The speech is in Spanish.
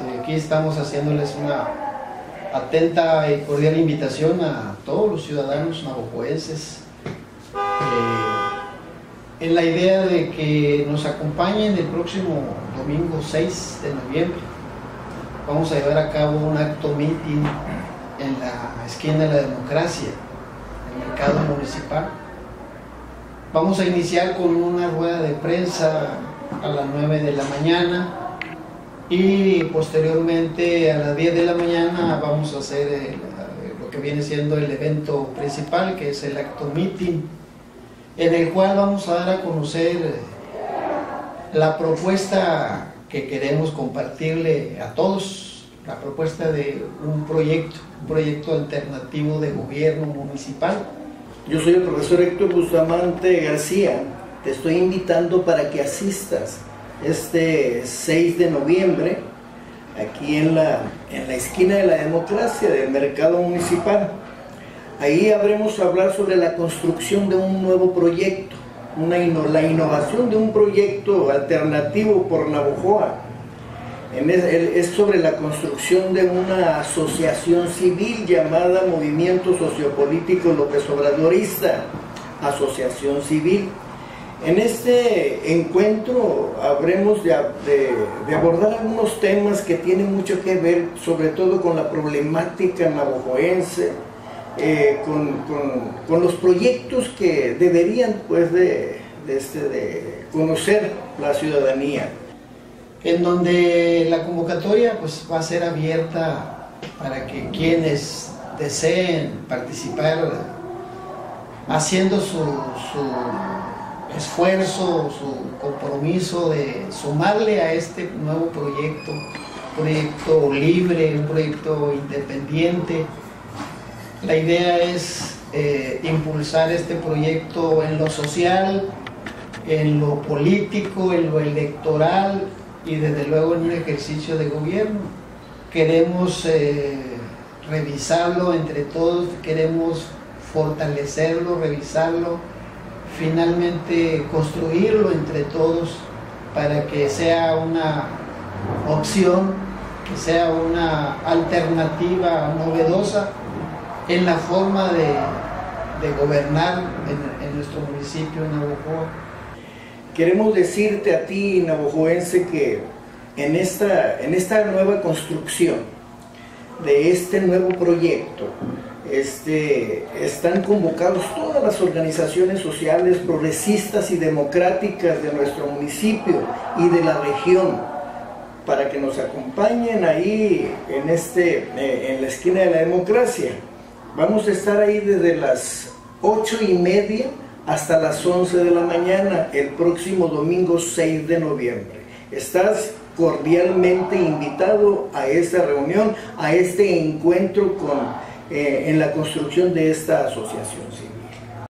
Eh, aquí estamos haciéndoles una atenta y cordial invitación a todos los ciudadanos navajoenses eh, en la idea de que nos acompañen el próximo domingo 6 de noviembre. Vamos a llevar a cabo un acto meeting en la esquina de la democracia, en el mercado municipal. Vamos a iniciar con una rueda de prensa a las 9 de la mañana y posteriormente a las 10 de la mañana vamos a hacer lo que viene siendo el evento principal, que es el acto meeting, en el cual vamos a dar a conocer la propuesta que queremos compartirle a todos, la propuesta de un proyecto, un proyecto alternativo de gobierno municipal. Yo soy el profesor Héctor Bustamante García, te estoy invitando para que asistas este 6 de noviembre aquí en la, en la esquina de la democracia del mercado municipal. Ahí habremos a hablar sobre la construcción de un nuevo proyecto, una la innovación de un proyecto alternativo por Navojoa. Es sobre la construcción de una asociación civil llamada Movimiento Sociopolítico López Obradorista, Asociación Civil en este encuentro habremos de, abordar algunos temas que tienen mucho que ver sobre todo con la problemática navajoense, eh, con, los proyectos que deberían pues este, de conocer la ciudadanía. En donde la convocatoria pues va a ser abierta para que quienes deseen participar haciendo su esfuerzo, su compromiso de sumarle a este nuevo proyecto, un proyecto libre, un proyecto independiente. La idea es eh, impulsar este proyecto en lo social, en lo político, en lo electoral y desde luego en un ejercicio de gobierno. Queremos eh, revisarlo entre todos, queremos fortalecerlo, revisarlo finalmente construirlo entre todos para que sea una opción, que sea una alternativa novedosa en la forma de, gobernar en, nuestro municipio, en Navojoa. Queremos decirte a ti, navojoense, que en esta, en esta nueva construcción de este nuevo proyecto, este, están convocados todas las organizaciones sociales progresistas y democráticas de nuestro municipio y de la región para que nos acompañen ahí en, este, eh, en la esquina de la democracia. Vamos a estar ahí desde las ocho y media hasta las 11 de la mañana el próximo domingo 6 de noviembre. Estás cordialmente invitado a esta reunión, a este encuentro con eh, en la construcción de esta asociación civil.